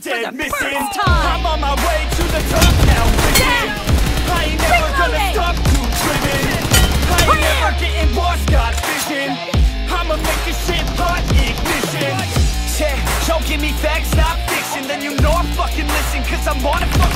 started missing. I'm on my way to the top now, baby. I ain't never Reloading. gonna stop you tripping. I ain't never getting lost, got vision. I'ma make this shit hot ignition. Yeah, don't give me facts, not fiction. Then you know I'm fucking listen, cause I'm on a fucking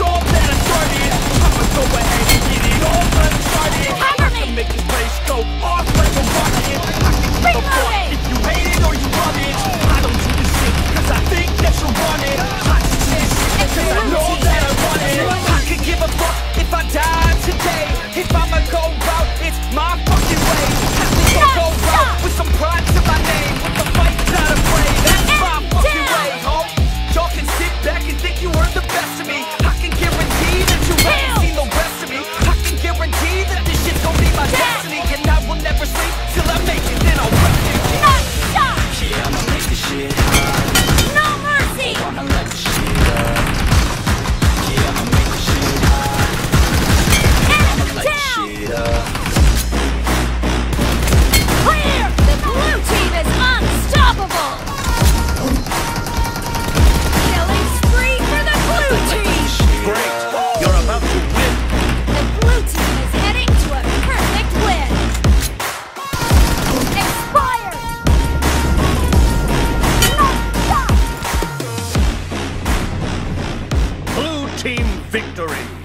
I tried it. I'ma go ahead and get it all me. make this go off like a rocket. You hate it or you love it. I don't do this I think that you want it I do this I know that I want it. I could give a fuck if I die today. If I'ma go out, it's my fucking way. I think go out with some pride to my name. team victory.